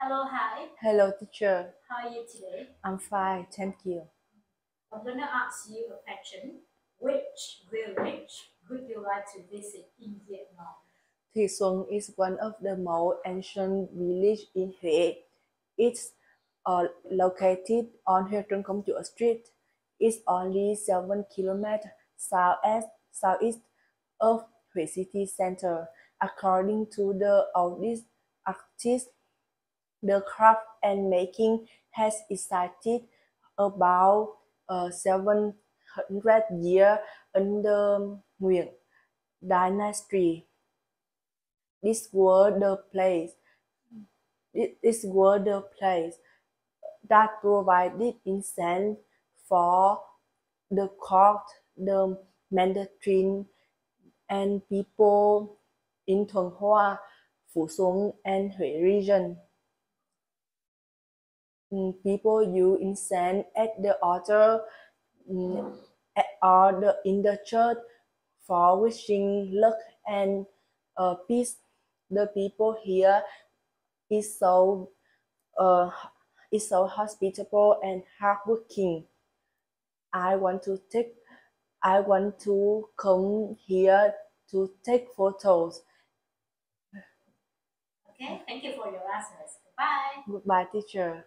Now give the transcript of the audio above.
Hello, hi. Hello, teacher. How are you today? I'm fine, thank you. I'm going to ask you a question. Which village would you like to visit in Vietnam? Thuy Xuân is one of the most ancient villages in Huế. It's uh, located on Huyền Trân Công Chúa Street. It's only 7 kilometers southeast, southeast of Huế City Center. According to the oldest artist, the craft and making has existed about uh, 700 years under Nguyen dynasty. This was the place. This was the place that provided incense for the court, the mandarin, and people in Thuận Hoa, Xuân, and Huế region. Mm, People you incense at the altar mm, at- or the, in the church for wishing luck and uh, peace. The people here is so uh, is so hospitable and hardworking. I want to take I want to come here to take photos. Okay, thank you for your answers. Goodbye. Goodbye, teacher.